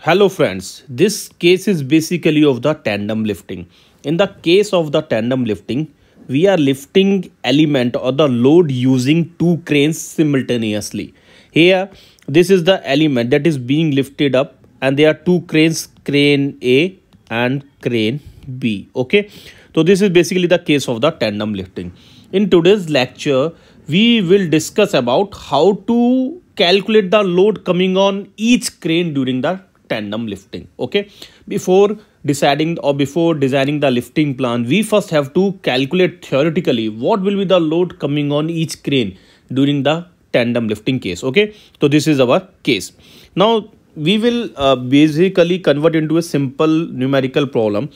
Hello friends, this case is basically of the tandem lifting. In the case of the tandem lifting, we are lifting element or the load using two cranes simultaneously. Here, this is the element that is being lifted up and there are two cranes, crane A and crane B. Okay, so this is basically the case of the tandem lifting. In today's lecture, we will discuss about how to calculate the load coming on each crane during the tandem lifting okay? Before deciding or before designing the lifting plan we first have to calculate theoretically what will be the load coming on each crane during the tandem lifting case okay? So this is our case. Now we will uh, basically convert into a simple numerical problem.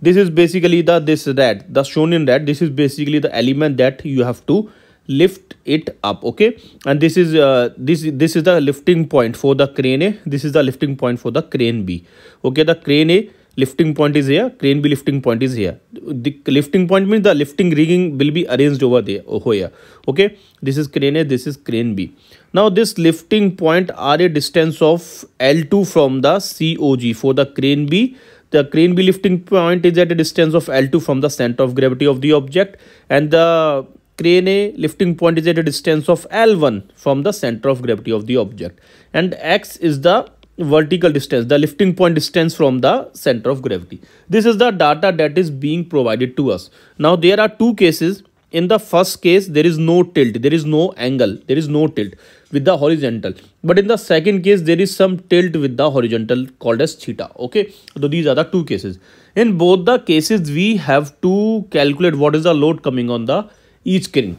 This is basically the this that the shown in that this is basically the element that you have to lift it up okay? And this is uh, this this is the lifting point for the crane a. This is the lifting point for the crane b okay? The crane a lifting point is here crane b lifting point is here. The lifting point means the lifting rigging will be arranged over there over here okay? This is crane a this is crane b. Now this lifting point are a distance of l2 from the cog for the crane b the crane b lifting point is at a distance of l2 from the center of gravity of the object and the crane A lifting point is at a distance of L1 from the center of gravity of the object and X is the vertical distance, the lifting point distance from the center of gravity. This is the data that is being provided to us. Now there are two cases. In the first case, there is no tilt, there is no angle, there is no tilt with the horizontal. But in the second case, there is some tilt with the horizontal called as theta. Okay, so these are the two cases. In both the cases, we have to calculate what is the load coming on the each crane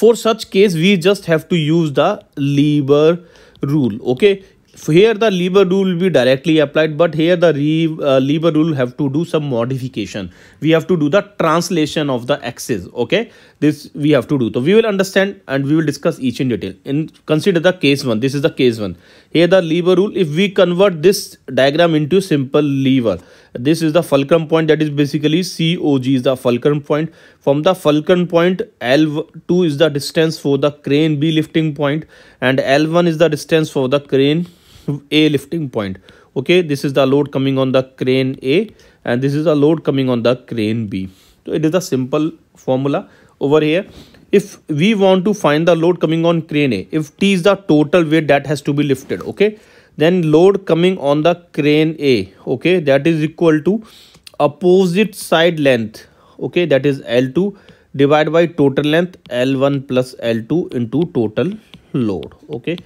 for such case we just have to use the lever rule okay? Here the lever rule will be directly applied but here the uh, lever rule have to do some modification. We have to do the translation of the axis okay? This we have to do. So we will understand and we will discuss each in detail. In consider the case one. This is the case one. Here the lever rule if we convert this diagram into simple lever this is the fulcrum point that is basically cog is the fulcrum point. From the fulcrum point l2 is the distance for the crane b lifting point and l1 is the distance for the crane a lifting point. Okay this is the load coming on the crane a and this is the load coming on the crane b. So it is a simple formula over here. If we want to find the load coming on crane a if t is the total weight that has to be lifted okay then load coming on the crane a okay that is equal to opposite side length okay that is l2 divided by total length l1 plus l2 into total load okay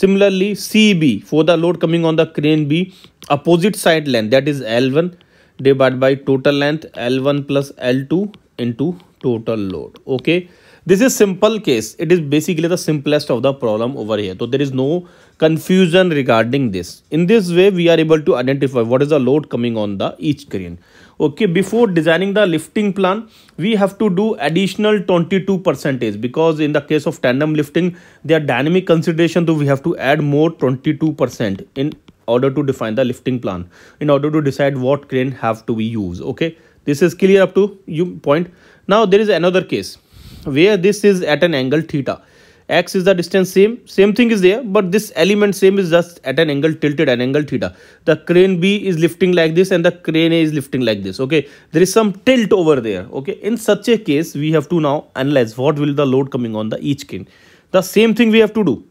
Similarly, CB for the load coming on the crane B, opposite side length that is L1 divided by total length L1 plus L2 into total load. Okay. This is simple case. It is basically the simplest of the problem over here. So there is no confusion regarding this. In this way, we are able to identify what is the load coming on the each crane okay before designing the lifting plan we have to do additional 22 percentage because in the case of tandem lifting there are dynamic consideration so we have to add more 22 percent in order to define the lifting plan in order to decide what crane have to be used okay this is clear up to you point now there is another case where this is at an angle theta. X is the distance same same thing is there but this element same is just at an angle tilted an angle theta. The crane b is lifting like this and the crane a is lifting like this okay? There is some tilt over there okay? In such a case we have to now analyze what will the load coming on the each crane. The same thing we have to do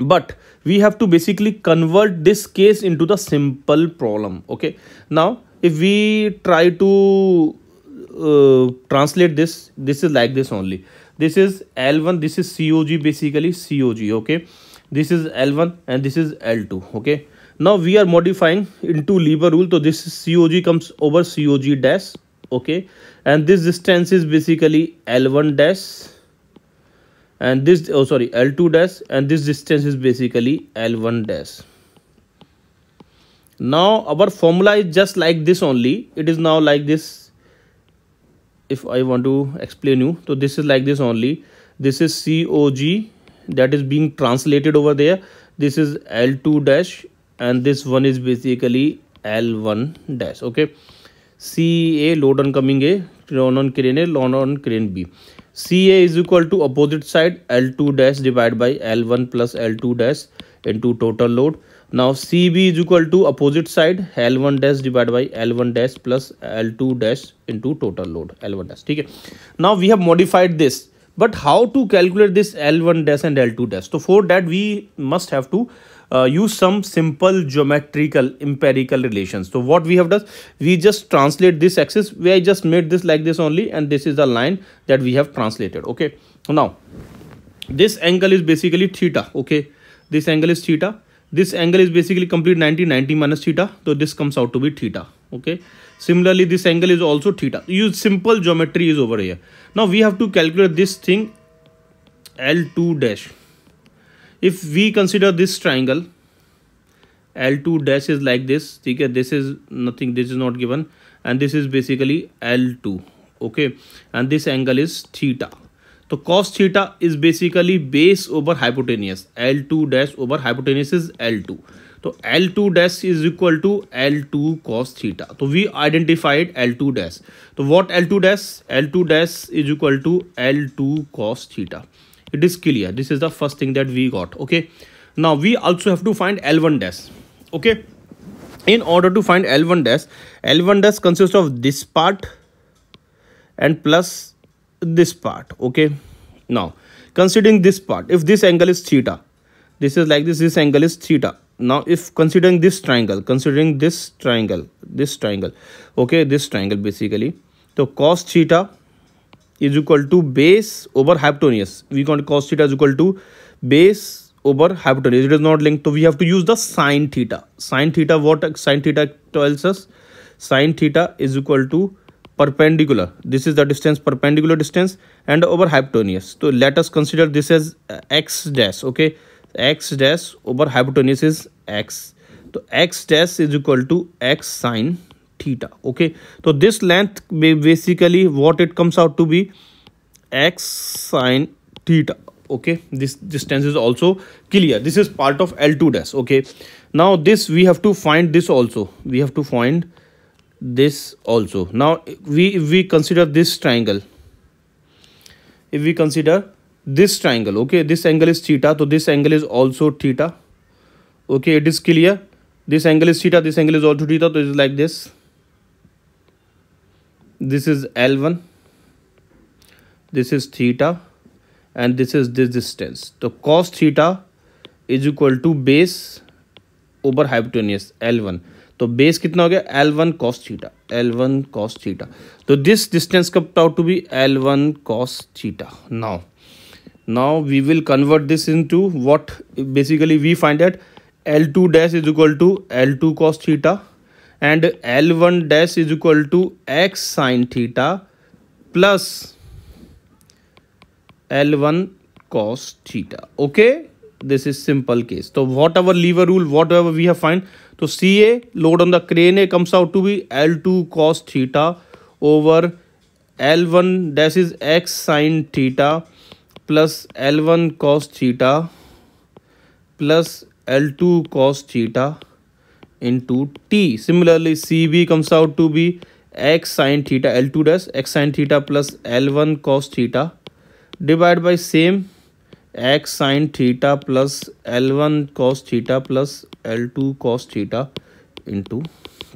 but we have to basically convert this case into the simple problem okay? Now if we try to translate this this is like this only this is L1 this is COG basically COG okay? this is L1 and this is L2 okay? Now we are modifying into lever rule so this COG comes over COG dash okay? And this distance is basically L1 dash and this oh sorry L2 dash and this distance is basically L1 dash. Now our formula is just like this only. It is now like this if I want to explain you so this is like this only. This is COG that is being translated over there. This is L2 dash and this one is basically L1 dash okay? CA load on coming A load on crane A load on crane B. CA is equal to opposite side L2 dash divided by L1 plus L2 dash into total load now cb is equal to opposite side l1 dash divided by l1 dash plus l2 dash into total load l1 dash okay now we have modified this but how to calculate this l1 dash and l2 dash? So for that we must have to uh, use some simple geometrical empirical relations. So what we have done we just translate this axis. We just made this like this only and this is the line that we have translated okay? Now this angle is basically theta okay? This angle is theta this angle is basically complete 90 90 minus theta. So this comes out to be theta. Okay. Similarly this angle is also theta. Use simple geometry is over here. Now we have to calculate this thing l2 dash. If we consider this triangle l2 dash is like this. okay this is nothing. This is not given. And this is basically l2 okay. And this angle is theta so cos theta is basically base over hypotenuse. L2 dash over hypotenuse is L2. So L2 dash is equal to L2 cos theta. So we identified L2 dash. So what L2 dash? L2 dash is equal to L2 cos theta. It is clear. This is the first thing that we got. Okay. Now we also have to find L1 dash. Okay. In order to find L1 dash, L1 dash consists of this part and plus this part okay? Now considering this part if this angle is theta this is like this this angle is theta. Now if considering this triangle considering this triangle this triangle okay this triangle basically so cos theta is equal to base over hypotenuse. We got cos theta is equal to base over hypotenuse. It is not linked so we have to use the sine theta. Sine theta what sine theta tells us? Sine theta is equal to perpendicular. This is the distance perpendicular distance and over hypotenuse so let us consider this as uh, x dash okay? X dash over hypotenuse is x. So x dash is equal to x sine theta okay? So this length basically what it comes out to be x sine theta okay? This distance is also clear. This is part of l2 dash okay? Now this we have to find this also. We have to find this also. Now we if we consider this triangle if we consider this triangle okay this angle is theta so this angle is also theta. Okay it is clear. This angle is theta this angle is also theta so it is like this. This is l1 this is theta and this is this distance. So cos theta is equal to base over hypotenuse l1 तो base कितना हो गया? L one theta L one theta तो this distance कब out to be L one theta now now we will convert this into what basically we find that L two dash is equal to L two theta and L one dash is equal to x sine theta plus L one theta okay? This is simple case तो whatever lever rule whatever we have find तो C A load on the crane A comes out to be L two cos theta over L one dash is x sine theta plus L one cos theta plus L two cos theta into T similarly C B comes out to be x sine theta L two dash x sine theta plus L one cos theta divide by same x sine theta plus L1 cos theta plus L2 cos theta into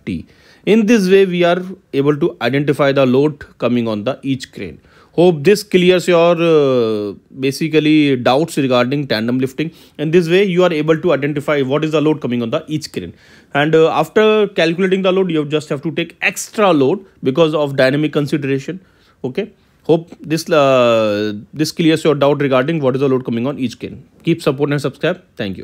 T. In this way, we are able to identify the load coming on the each crane. Hope this clears your uh, basically doubts regarding tandem lifting. In this way, you are able to identify what is the load coming on the each crane. And uh, after calculating the load, you just have to take extra load because of dynamic consideration. Okay. Hope this uh, this clears your doubt regarding what is the load coming on each crane. Keep support and subscribe. Thank you.